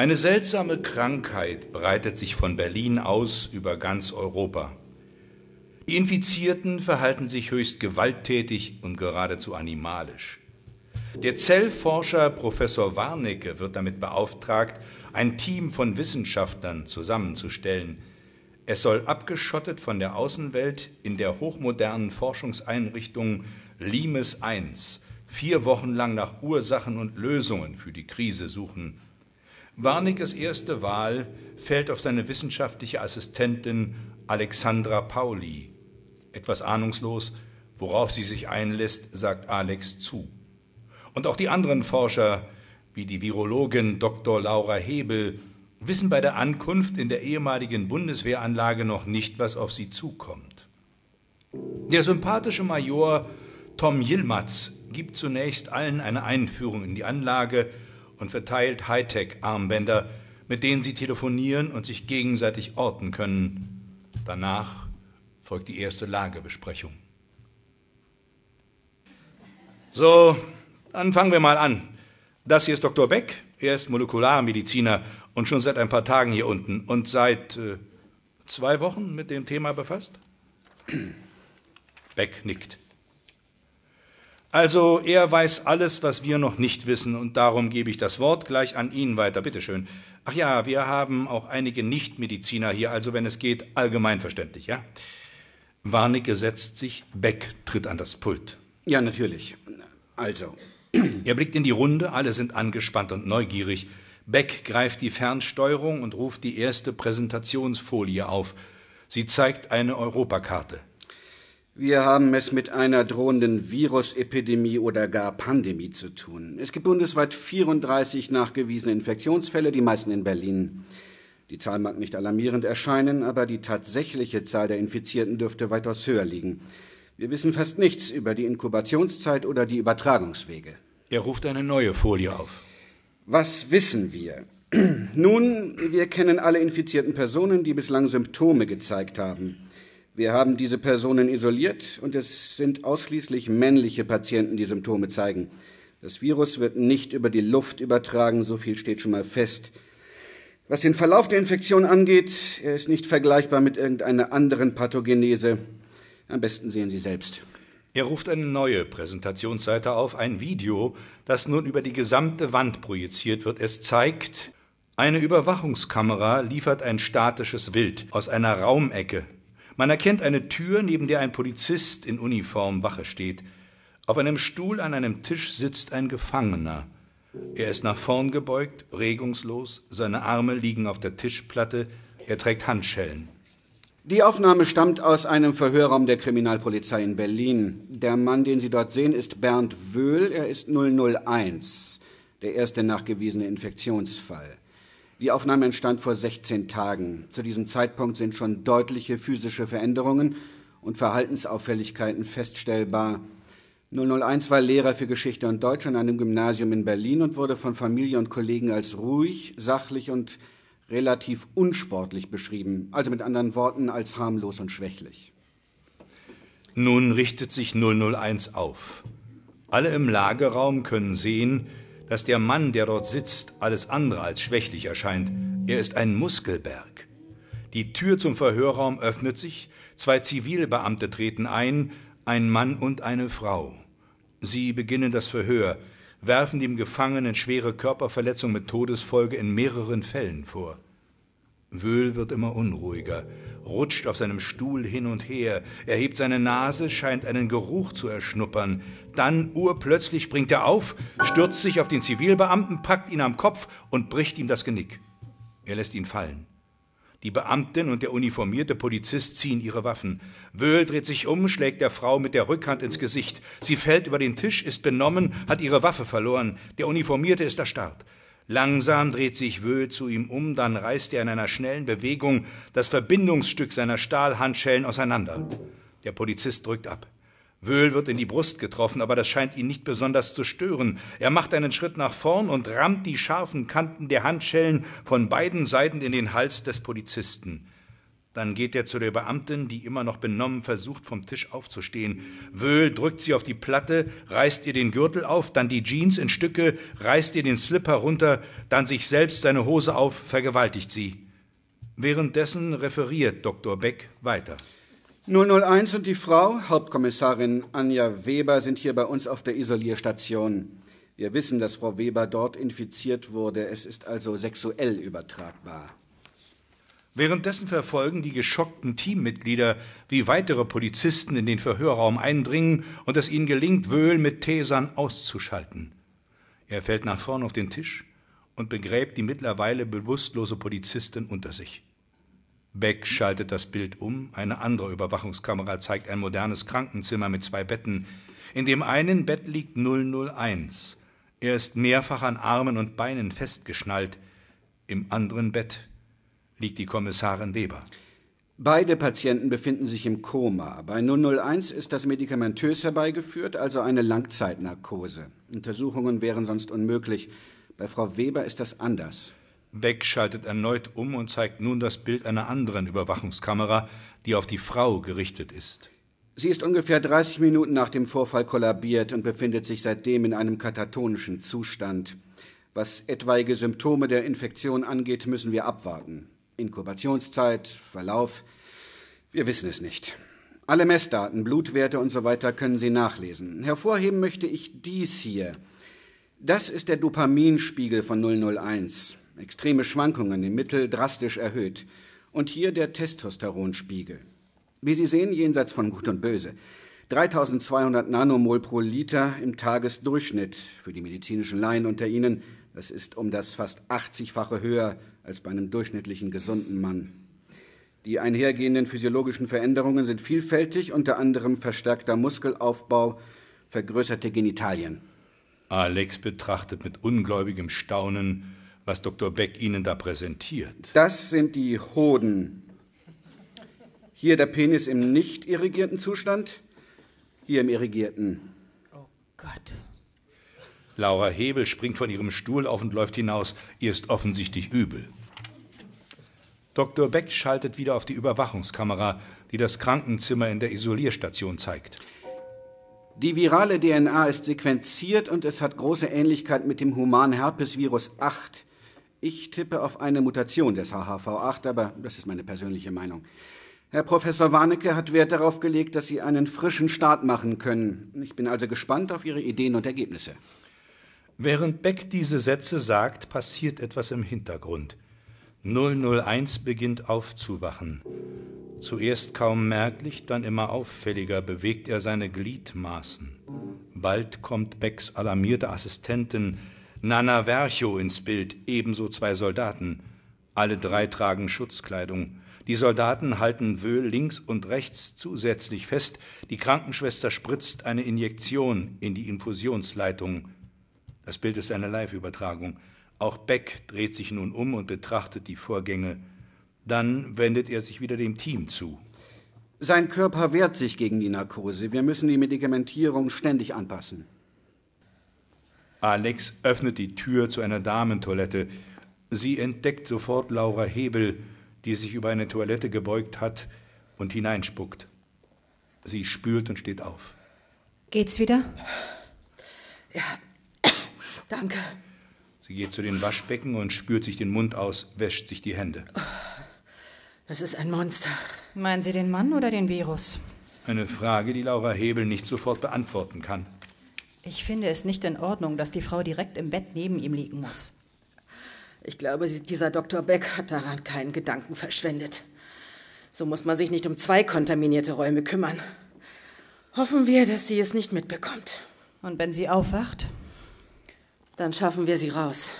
Eine seltsame Krankheit breitet sich von Berlin aus über ganz Europa. Die Infizierten verhalten sich höchst gewalttätig und geradezu animalisch. Der Zellforscher Professor Warnecke wird damit beauftragt, ein Team von Wissenschaftlern zusammenzustellen. Es soll abgeschottet von der Außenwelt in der hochmodernen Forschungseinrichtung Limes I vier Wochen lang nach Ursachen und Lösungen für die Krise suchen. Warnickes erste Wahl fällt auf seine wissenschaftliche Assistentin Alexandra Pauli. Etwas ahnungslos, worauf sie sich einlässt, sagt Alex zu. Und auch die anderen Forscher, wie die Virologin Dr. Laura Hebel, wissen bei der Ankunft in der ehemaligen Bundeswehranlage noch nicht, was auf sie zukommt. Der sympathische Major Tom Yilmaz gibt zunächst allen eine Einführung in die Anlage und verteilt Hightech-Armbänder, mit denen sie telefonieren und sich gegenseitig orten können. Danach folgt die erste Lagebesprechung. So, dann fangen wir mal an. Das hier ist Dr. Beck. Er ist Molekularmediziner und schon seit ein paar Tagen hier unten und seit äh, zwei Wochen mit dem Thema befasst? Beck nickt. Also er weiß alles, was wir noch nicht wissen, und darum gebe ich das Wort gleich an ihn weiter. Bitte schön. Ach ja, wir haben auch einige Nichtmediziner hier, also wenn es geht, allgemeinverständlich, ja? Warnecke setzt sich, Beck tritt an das Pult. Ja, natürlich. Also. Er blickt in die Runde, alle sind angespannt und neugierig. Beck greift die Fernsteuerung und ruft die erste Präsentationsfolie auf. Sie zeigt eine Europakarte. Wir haben es mit einer drohenden Virusepidemie oder gar Pandemie zu tun. Es gibt bundesweit 34 nachgewiesene Infektionsfälle, die meisten in Berlin. Die Zahl mag nicht alarmierend erscheinen, aber die tatsächliche Zahl der Infizierten dürfte weitaus höher liegen. Wir wissen fast nichts über die Inkubationszeit oder die Übertragungswege. Er ruft eine neue Folie auf. Was wissen wir? Nun, wir kennen alle infizierten Personen, die bislang Symptome gezeigt haben. Wir haben diese Personen isoliert und es sind ausschließlich männliche Patienten, die Symptome zeigen. Das Virus wird nicht über die Luft übertragen, so viel steht schon mal fest. Was den Verlauf der Infektion angeht, er ist nicht vergleichbar mit irgendeiner anderen Pathogenese. Am besten sehen Sie selbst. Er ruft eine neue Präsentationsseite auf, ein Video, das nun über die gesamte Wand projiziert wird. Es zeigt, eine Überwachungskamera liefert ein statisches Bild aus einer Raumecke man erkennt eine Tür, neben der ein Polizist in Uniform Wache steht. Auf einem Stuhl an einem Tisch sitzt ein Gefangener. Er ist nach vorn gebeugt, regungslos, seine Arme liegen auf der Tischplatte, er trägt Handschellen. Die Aufnahme stammt aus einem Verhörraum der Kriminalpolizei in Berlin. Der Mann, den Sie dort sehen, ist Bernd Wöhl, er ist 001, der erste nachgewiesene Infektionsfall. Die Aufnahme entstand vor 16 Tagen. Zu diesem Zeitpunkt sind schon deutliche physische Veränderungen und Verhaltensauffälligkeiten feststellbar. 001 war Lehrer für Geschichte und Deutsch an einem Gymnasium in Berlin und wurde von Familie und Kollegen als ruhig, sachlich und relativ unsportlich beschrieben, also mit anderen Worten als harmlos und schwächlich. Nun richtet sich 001 auf. Alle im Lagerraum können sehen, dass der Mann, der dort sitzt, alles andere als schwächlich erscheint. Er ist ein Muskelberg. Die Tür zum Verhörraum öffnet sich, zwei Zivilbeamte treten ein, ein Mann und eine Frau. Sie beginnen das Verhör, werfen dem Gefangenen schwere Körperverletzung mit Todesfolge in mehreren Fällen vor. Wöhl wird immer unruhiger, rutscht auf seinem Stuhl hin und her, erhebt seine Nase, scheint einen Geruch zu erschnuppern. Dann urplötzlich springt er auf, stürzt sich auf den Zivilbeamten, packt ihn am Kopf und bricht ihm das Genick. Er lässt ihn fallen. Die Beamtin und der uniformierte Polizist ziehen ihre Waffen. Wöhl dreht sich um, schlägt der Frau mit der Rückhand ins Gesicht. Sie fällt über den Tisch, ist benommen, hat ihre Waffe verloren. Der Uniformierte ist erstarrt. Langsam dreht sich Wöhl zu ihm um, dann reißt er in einer schnellen Bewegung das Verbindungsstück seiner Stahlhandschellen auseinander. Der Polizist drückt ab. Wöhl wird in die Brust getroffen, aber das scheint ihn nicht besonders zu stören. Er macht einen Schritt nach vorn und rammt die scharfen Kanten der Handschellen von beiden Seiten in den Hals des Polizisten. Dann geht er zu der Beamtin, die immer noch benommen versucht, vom Tisch aufzustehen. Wöhl drückt sie auf die Platte, reißt ihr den Gürtel auf, dann die Jeans in Stücke, reißt ihr den Slipper runter, dann sich selbst seine Hose auf, vergewaltigt sie. Währenddessen referiert Dr. Beck weiter. 001 und die Frau, Hauptkommissarin Anja Weber, sind hier bei uns auf der Isolierstation. Wir wissen, dass Frau Weber dort infiziert wurde. Es ist also sexuell übertragbar. Währenddessen verfolgen die geschockten Teammitglieder, wie weitere Polizisten in den Verhörraum eindringen und es ihnen gelingt, Wöhl mit Tesern auszuschalten. Er fällt nach vorn auf den Tisch und begräbt die mittlerweile bewusstlose Polizistin unter sich. Beck schaltet das Bild um. Eine andere Überwachungskamera zeigt ein modernes Krankenzimmer mit zwei Betten. In dem einen Bett liegt 001. Er ist mehrfach an Armen und Beinen festgeschnallt. Im anderen Bett liegt die Kommissarin Weber. Beide Patienten befinden sich im Koma. Bei 001 ist das medikamentös herbeigeführt, also eine Langzeitnarkose. Untersuchungen wären sonst unmöglich. Bei Frau Weber ist das anders. Beck schaltet erneut um und zeigt nun das Bild einer anderen Überwachungskamera, die auf die Frau gerichtet ist. Sie ist ungefähr 30 Minuten nach dem Vorfall kollabiert und befindet sich seitdem in einem katatonischen Zustand. Was etwaige Symptome der Infektion angeht, müssen wir abwarten. Inkubationszeit, Verlauf, wir wissen es nicht. Alle Messdaten, Blutwerte und so weiter können Sie nachlesen. Hervorheben möchte ich dies hier. Das ist der Dopaminspiegel von 001. Extreme Schwankungen im Mittel drastisch erhöht. Und hier der Testosteronspiegel. Wie Sie sehen, jenseits von Gut und Böse. 3200 Nanomol pro Liter im Tagesdurchschnitt. Für die medizinischen Laien unter Ihnen, das ist um das fast 80-fache höher als bei einem durchschnittlichen gesunden Mann. Die einhergehenden physiologischen Veränderungen sind vielfältig, unter anderem verstärkter Muskelaufbau, vergrößerte Genitalien. Alex betrachtet mit ungläubigem Staunen, was Dr. Beck Ihnen da präsentiert. Das sind die Hoden. Hier der Penis im nicht irrigierten Zustand, hier im irrigierten. Oh Gott. Laura Hebel springt von ihrem Stuhl auf und läuft hinaus. Ihr ist offensichtlich übel. Dr. Beck schaltet wieder auf die Überwachungskamera, die das Krankenzimmer in der Isolierstation zeigt. Die virale DNA ist sequenziert und es hat große Ähnlichkeit mit dem Human-Herpes-Virus 8. Ich tippe auf eine Mutation des HHV8, aber das ist meine persönliche Meinung. Herr Professor Warnecke hat Wert darauf gelegt, dass Sie einen frischen Start machen können. Ich bin also gespannt auf Ihre Ideen und Ergebnisse. Während Beck diese Sätze sagt, passiert etwas im Hintergrund. 001 beginnt aufzuwachen. Zuerst kaum merklich, dann immer auffälliger bewegt er seine Gliedmaßen. Bald kommt Becks alarmierte Assistentin Nana Vercho ins Bild, ebenso zwei Soldaten. Alle drei tragen Schutzkleidung. Die Soldaten halten Wöhl links und rechts zusätzlich fest. Die Krankenschwester spritzt eine Injektion in die Infusionsleitung. Das Bild ist eine Live-Übertragung. Auch Beck dreht sich nun um und betrachtet die Vorgänge. Dann wendet er sich wieder dem Team zu. Sein Körper wehrt sich gegen die Narkose. Wir müssen die Medikamentierung ständig anpassen. Alex öffnet die Tür zu einer Damentoilette. Sie entdeckt sofort Laura Hebel, die sich über eine Toilette gebeugt hat und hineinspuckt. Sie spült und steht auf. Geht's wieder? Ja, danke. Sie geht zu den Waschbecken und spült sich den Mund aus, wäscht sich die Hände. Das ist ein Monster. Meinen Sie den Mann oder den Virus? Eine Frage, die Laura Hebel nicht sofort beantworten kann. Ich finde es nicht in Ordnung, dass die Frau direkt im Bett neben ihm liegen muss. Ich glaube, dieser Dr. Beck hat daran keinen Gedanken verschwendet. So muss man sich nicht um zwei kontaminierte Räume kümmern. Hoffen wir, dass sie es nicht mitbekommt. Und wenn sie aufwacht? Dann schaffen wir sie raus.